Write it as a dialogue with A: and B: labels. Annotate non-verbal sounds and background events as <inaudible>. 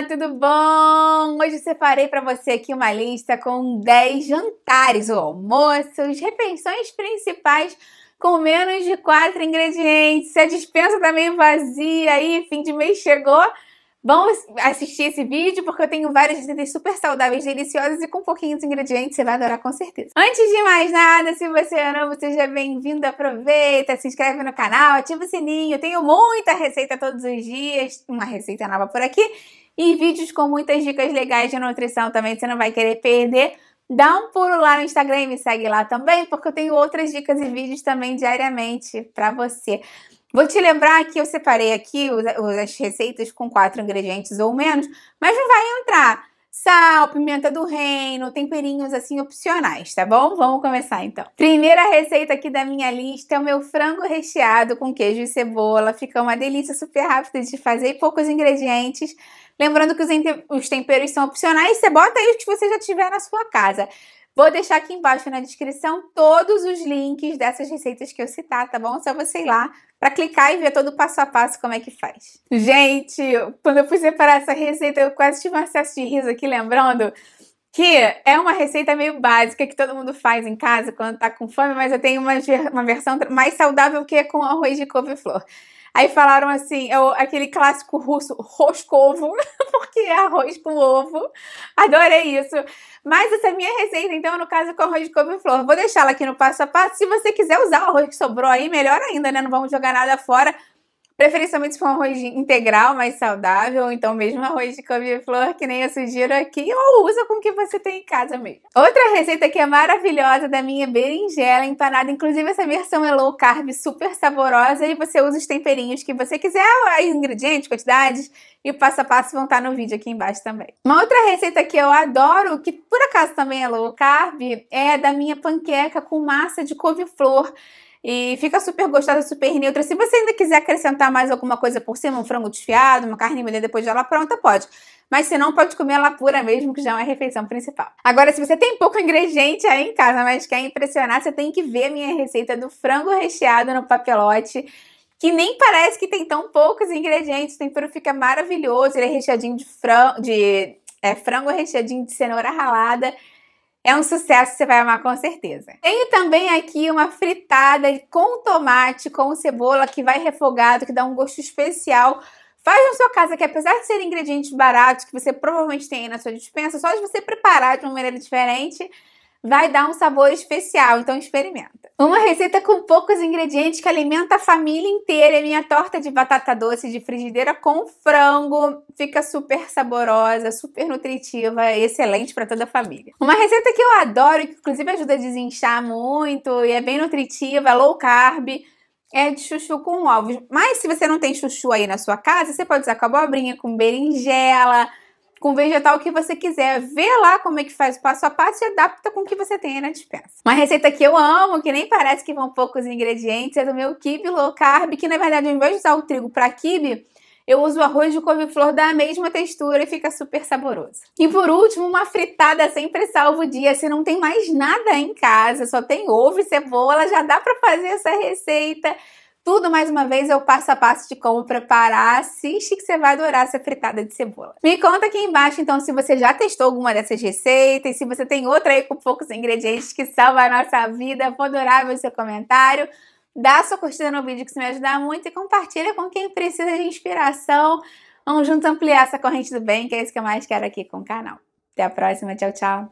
A: Olá, tudo bom? Hoje separei para você aqui uma lista com 10 jantares ou almoços, refeições principais com menos de 4 ingredientes. Se a dispensa tá meio vazia aí, fim de mês chegou, Vamos assistir esse vídeo porque eu tenho várias receitas super saudáveis, deliciosas e com pouquinhos ingredientes, você vai adorar com certeza. Antes de mais nada, se você é novo, seja bem-vindo, aproveita, se inscreve no canal, ativa o sininho, tenho muita receita todos os dias, uma receita nova por aqui e vídeos com muitas dicas legais de nutrição também, você não vai querer perder. Dá um pulo lá no Instagram e me segue lá também, porque eu tenho outras dicas e vídeos também diariamente para você. Vou te lembrar que eu separei aqui as receitas com quatro ingredientes ou menos, mas não vai entrar sal, pimenta do reino, temperinhos assim opcionais, tá bom? Vamos começar então. Primeira receita aqui da minha lista é o meu frango recheado com queijo e cebola. Fica uma delícia super rápida de fazer e poucos ingredientes. Lembrando que os temperos são opcionais, você bota aí os que você já tiver na sua casa. Vou deixar aqui embaixo na descrição todos os links dessas receitas que eu citar, tá bom? Só você ir lá para clicar e ver todo o passo a passo como é que faz. Gente, quando eu fui separar essa receita, eu quase tive um acesso de riso aqui, lembrando que é uma receita meio básica que todo mundo faz em casa quando tá com fome, mas eu tenho uma, uma versão mais saudável que é com arroz de couve-flor. Aí falaram assim, é aquele clássico russo, roscovo, <laughs> porque é arroz com ovo. Adorei isso. Mas essa é minha receita, então, no caso, com arroz de couve-flor. Vou deixá-la aqui no passo a passo. Se você quiser usar o arroz que sobrou aí, melhor ainda, né? Não vamos jogar nada fora. Preferencialmente se for um arroz integral, mais saudável, ou então mesmo arroz de couve-flor, que nem eu sugiro aqui, ou usa com o que você tem em casa mesmo. Outra receita que é maravilhosa da minha berinjela empanada, inclusive essa versão é low carb, super saborosa, e você usa os temperinhos que você quiser, os ingredientes, quantidades, e o passo a passo vão estar no vídeo aqui embaixo também. Uma outra receita que eu adoro, que por acaso também é low carb, é da minha panqueca com massa de couve-flor. E fica super gostosa, super neutra. Se você ainda quiser acrescentar mais alguma coisa por cima, um frango desfiado, uma carne moída depois de ela pronta, pode. Mas se não, pode comer ela pura mesmo, que já é uma refeição principal. Agora, se você tem pouco ingrediente aí em casa, mas quer impressionar, você tem que ver a minha receita do frango recheado no papelote que nem parece que tem tão poucos ingredientes. O tempero fica maravilhoso. Ele é recheadinho de frango, de é, frango recheadinho de cenoura ralada. É um sucesso, você vai amar com certeza. Tenho também aqui uma fritada com tomate, com cebola, que vai refogado, que dá um gosto especial. Faz na sua casa, que apesar de serem ingredientes baratos, que você provavelmente tem aí na sua dispensa, só de você preparar de uma maneira diferente, vai dar um sabor especial, então experimenta. Uma receita com poucos ingredientes que alimenta a família inteira é minha torta de batata doce de frigideira com frango. Fica super saborosa, super nutritiva, excelente para toda a família. Uma receita que eu adoro que inclusive ajuda a desinchar muito e é bem nutritiva, low carb, é de chuchu com ovos. Mas se você não tem chuchu aí na sua casa, você pode usar com abobrinha, com berinjela, com vegetal que você quiser. Vê lá como é que faz passo a passo e adapta com o que você tem na dispensa. Uma receita que eu amo, que nem parece que vão poucos ingredientes, é do meu kibe low carb, que na verdade ao invés de usar o trigo para kibe, eu uso arroz de couve-flor da mesma textura e fica super saboroso. E por último, uma fritada sempre salva o dia. Se não tem mais nada em casa, só tem ovo e cebola, já dá para fazer essa receita tudo mais uma vez é o passo a passo de como preparar. Assiste que você vai adorar essa fritada de cebola. Me conta aqui embaixo então se você já testou alguma dessas receitas, se você tem outra aí com poucos ingredientes que salva a nossa vida. Vou adorar ver seu comentário. Dá sua curtida no vídeo que isso me ajuda muito e compartilha com quem precisa de inspiração. Vamos juntos ampliar essa corrente do bem, que é isso que eu mais quero aqui com o canal. Até a próxima, tchau, tchau!